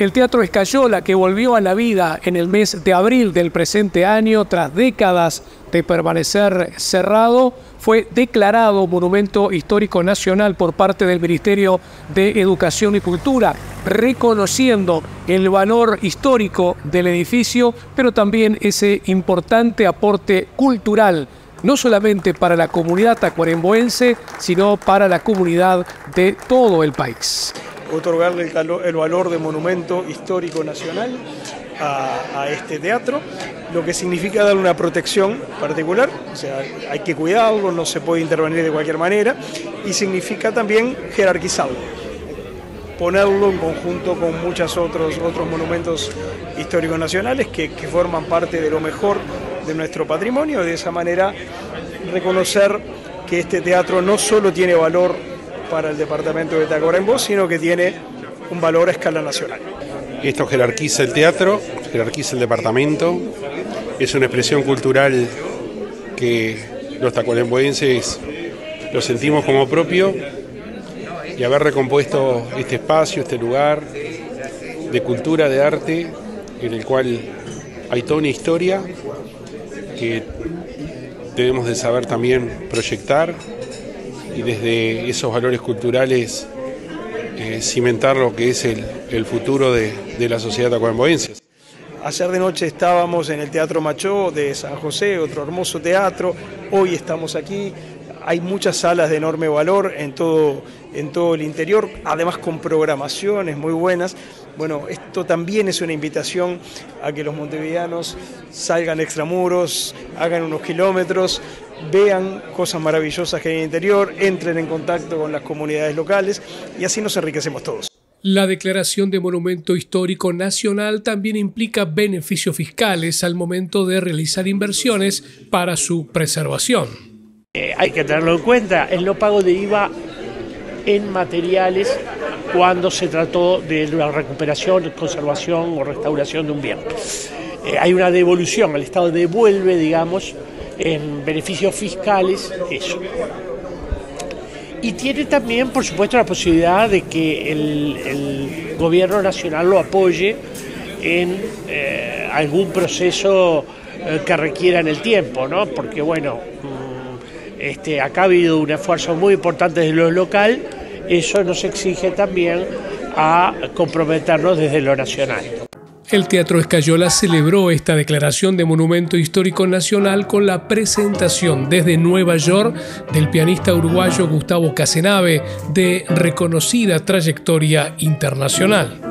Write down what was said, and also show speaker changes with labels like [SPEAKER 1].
[SPEAKER 1] El Teatro Escayola, que volvió a la vida en el mes de abril del presente año tras décadas de permanecer cerrado, fue declarado Monumento Histórico Nacional por parte del Ministerio de Educación y Cultura, reconociendo el valor histórico del edificio, pero también ese importante aporte cultural no solamente para la comunidad tacuaremboense, sino para la comunidad de todo el país
[SPEAKER 2] otorgarle el, valor de monumento histórico nacional a, este teatro, lo que significa darle una protección particular, o sea, hay que cuidarlo, no se puede intervenir de cualquier manera, y significa también jerarquizarlo, ponerlo en conjunto con muchos otros, otros monumentos históricos nacionales que, que forman parte de lo mejor de nuestro patrimonio, de esa manera reconocer que este teatro no solo tiene valor para el departamento de Tacuarembó, sino que tiene un valor a escala nacional.
[SPEAKER 3] Esto jerarquiza el teatro, jerarquiza el departamento, es una expresión cultural que los tacuaremboenses lo sentimos como propio y haber recompuesto este espacio, este lugar de cultura, de arte, en el cual hay toda una historia que debemos de saber también proyectar y desde esos valores culturales eh, cimentar lo que es el, futuro de, la sociedad tacuaremboense.
[SPEAKER 2] Ayer de noche estábamos en el Teatro Machó de San José, otro hermoso teatro. Hoy estamos aquí. Hay muchas salas de enorme valor en todo, en todo el interior, además con programaciones muy buenas. Bueno, esto también es una invitación a que los montevideanos salgan extramuros, hagan unos kilómetros, vean cosas maravillosas que hay en el interior, entren en contacto con las comunidades locales y así nos enriquecemos todos.
[SPEAKER 1] La declaración de Monumento Histórico Nacional también implica beneficios fiscales al momento de realizar inversiones para su preservación.
[SPEAKER 4] Eh, hay que tenerlo en cuenta, el no pago de IVA en materiales cuando se trató de la recuperación, conservación o restauración de un bien. Eh, hay una devolución, el Estado devuelve, digamos, en beneficios fiscales eso. Y tiene también, por supuesto, la posibilidad de que el, gobierno nacional lo apoye en eh, algún proceso eh, que requiera en el tiempo, ¿no? Porque, bueno, mm, este, acá ha habido un esfuerzo muy importante de lo local, eso nos exige también a comprometernos desde lo nacional.
[SPEAKER 1] El Teatro Escayola celebró esta declaración de Monumento Histórico Nacional con la presentación desde Nueva York del pianista uruguayo Gustavo Casenave, de reconocida trayectoria internacional.